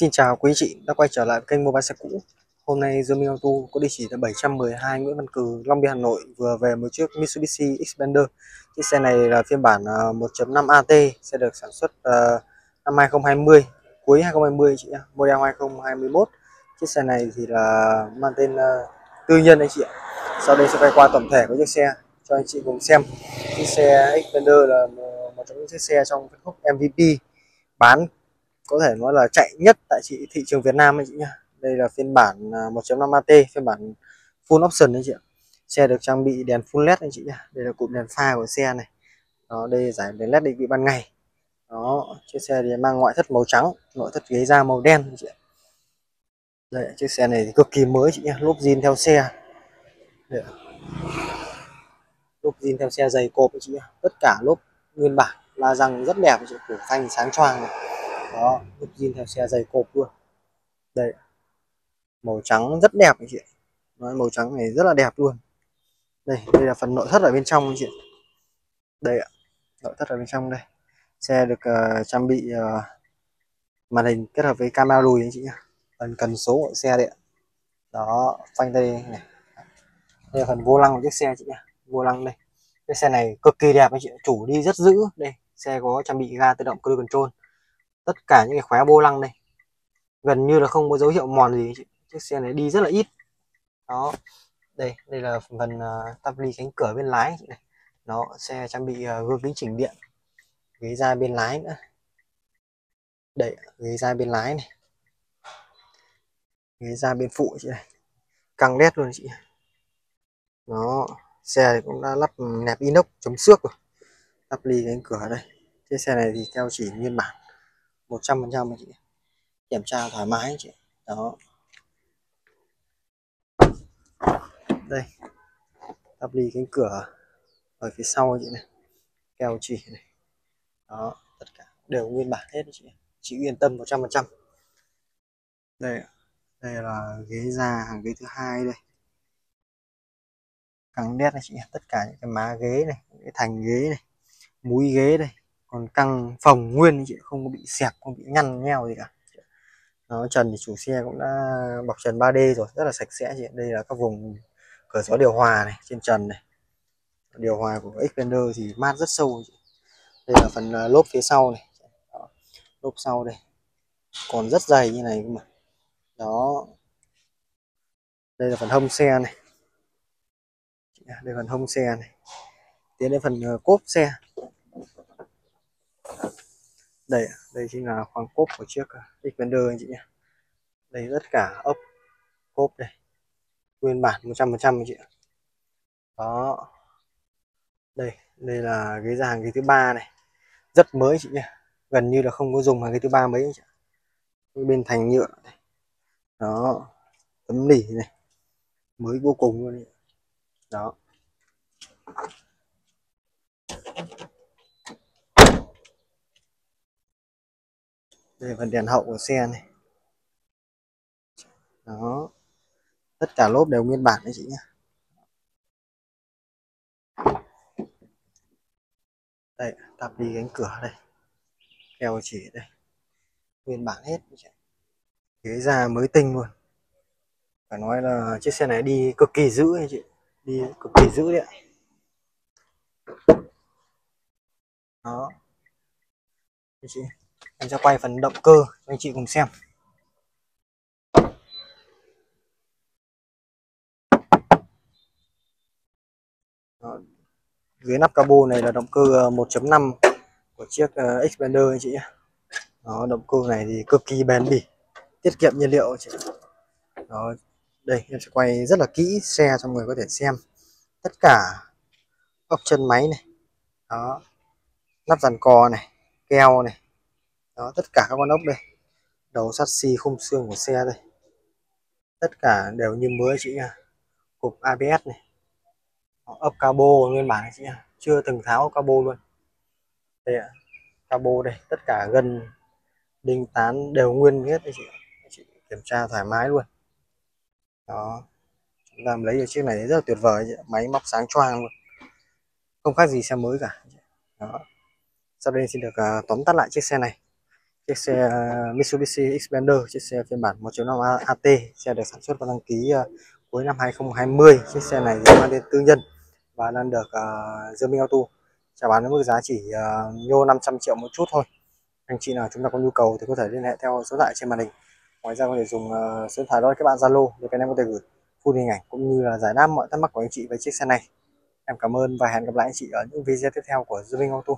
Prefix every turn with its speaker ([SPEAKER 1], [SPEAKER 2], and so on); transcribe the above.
[SPEAKER 1] Xin chào quý chị đã quay trở lại kênh mua bán xe cũ. Hôm nay Dương Minh Auto có địa chỉ tại 712 Nguyễn Văn Cừ, Long Biên, Hà Nội vừa về một chiếc Mitsubishi Xpander. Chiếc xe này là phiên bản à, 1.5 AT, sẽ được sản xuất à, năm 2020, cuối 2020 chị nhé, model 2021. Chiếc xe này thì là mang tên à, tư nhân anh chị ạ. Sau đây sẽ quay qua tổng thể của chiếc xe cho anh chị cùng xem. Chiếc xe Xpander là một trong những chiếc xe trong phân khúc MVP bán có thể nói là chạy nhất tại thị thị trường Việt Nam anh chị nhá. Đây là phiên bản à, 1.5 AT phiên bản full option anh chị ạ. Xe được trang bị đèn full led anh chị nhá. Đây là cụm đèn pha của xe này. Đó, đây giải đèn led định vị ban ngày. Đó, chiếc xe thì mang ngoại thất màu trắng, nội thất ghế da màu đen anh chị ạ. Đây, chiếc xe này thì cực kỳ mới chị nhá. Lốp zin theo xe. Đây. lốp zin theo xe dày cộp anh chị nhá. Tất cả lốp nguyên bản, la răng rất đẹp chị cửa phanh sáng choang này đó đúc zin theo xe dày cộp luôn. Đây màu trắng rất đẹp anh chị Nói màu trắng này rất là đẹp luôn. Đây đây là phần nội thất ở bên trong anh chị đây ạ nội thất ở bên trong đây. Xe được uh, trang bị uh, màn hình kết hợp với camera lùi anh chị nhá. Phần cần số của xe đấy ạ. Đó phanh đây này. Đây là phần vô lăng của chiếc xe chị nhá. Vô lăng đây. Cái xe này cực kỳ đẹp anh chị chủ đi rất giữ đây xe có trang bị ga tự động cruise control tất cả những cái khóa vô lăng đây gần như là không có dấu hiệu mòn gì chiếc xe này đi rất là ít. Đó đây đây là phần uh, tắp ly cánh cửa bên lái này. Nó xe trang bị uh, gương kính chỉnh điện ghế da bên lái nữa. Đây ghế da bên lái này. Ghế da bên phụ chị này. Căng đét luôn chị. Nó xe cũng đã lắp nẹp inox chống xước rồi. Lắp ly cánh cửa đây. Chiếc xe này thì theo chỉ nguyên bản. 100 phần trăm chị. Kiểm tra thoải mái chị. Đó. Đây. Tắp ly cánh cửa ở phía sau chị này. Keo chỉ này. Đó, tất cả đều nguyên bản hết chị. Chị yên tâm 100 phần trăm. Đây đây là ghế da hàng ghế thứ hai đây. Căng đét này chị tất cả những cái má ghế này cái thành ghế này, múi ghế đây còn căng phòng nguyên chị không có bị xẹp không bị nhăn nheo gì cả. Nó trần thì chủ xe cũng đã bọc trần 3D rồi, rất là sạch sẽ chị đây là các vùng cửa gió điều hòa này, trên trần này. Điều hòa của Xpander thì mát rất sâu chị. đây là phần à, lốp phía sau này. Đó. lốp sau đây. Còn rất dày như này cơ mà. Đó. Đây là phần hông xe này. Đây là phần hông xe này. Tiến đến phần à, cốp xe đây đây chính là khoang cốp của chiếc à, Xpander anh chị nhé. Đây, tất cả ốc, cốp đây. Nguyên bản 100% anh chị đó. Đây đây là ghế ra hàng ghế thứ ba này. Rất mới chị nhé. Gần như là không có dùng hàng ghế thứ ba mấy anh chị bên thành nhựa này. đó. Tấm nỉ này. Mới vô cùng luôn đó. Đây phần đèn hậu của xe này. Đó. Tất cả lốp đều nguyên bản đấy chị nhé đây, tạp đi cánh cửa đây. Keo chỉ đây. Nguyên bản hết ghế da mới tinh luôn. Phải nói là chiếc xe này đi cực kỳ dữ anh chị. Đi cực kỳ dữ đấy ạ. Đó. Anh chị em sẽ quay phần động cơ cho anh chị cùng xem. Đó. dưới nắp cabo này là động cơ ờ, 1.5 của chiếc ờ, uh, Xpander anh chị nhé. Đó, động cơ này thì cực kỳ bền bỉ tiết kiệm nhiên liệu anh chị. Đó, đây em sẽ quay rất là kỹ xe cho người có thể xem. Tất cả ốc chân máy này đó nắp dàn cò này keo này đó tất cả các con ốc đây. Đầu sắt xi khung xương của xe đây. Tất cả đều như mới chị nha. Cục ABS này. Ốc cabo nguyên bản chị nha. Chưa từng tháo cabo luôn. Đây ạ. Cabo đây tất cả gần đinh tán đều nguyên hết đấy chị chị kiểm tra thoải mái luôn. Đó. Chúng ta lấy được chiếc này rất là tuyệt vời máy móc sáng choang luôn. Không khác gì xe mới cả. Đó. Sau đây xin được uh, tóm tắt lại chiếc xe này chiếc xe à, Mitsubishi Xpander chiếc xe phiên bản 1.5 AT xe được sản xuất và đăng ký à, cuối năm 2020 chiếc xe này mang tên tư nhân và đang được à, uh, Dương Minh Auto chào bán với mức giá chỉ uh, nhô 500 triệu một chút thôi. Anh chị nào chúng ta có nhu cầu thì có thể liên hệ theo số điện thoại trên màn hình. Ngoài ra có thể dùng uh, số điện thoại đó các bạn zalo để các em có thể gửi full hình ảnh cũng như là giải đáp mọi thắc mắc của anh chị về chiếc xe này. Em cảm ơn và hẹn gặp lại anh chị ở những video tiếp theo của Dương Minh Auto.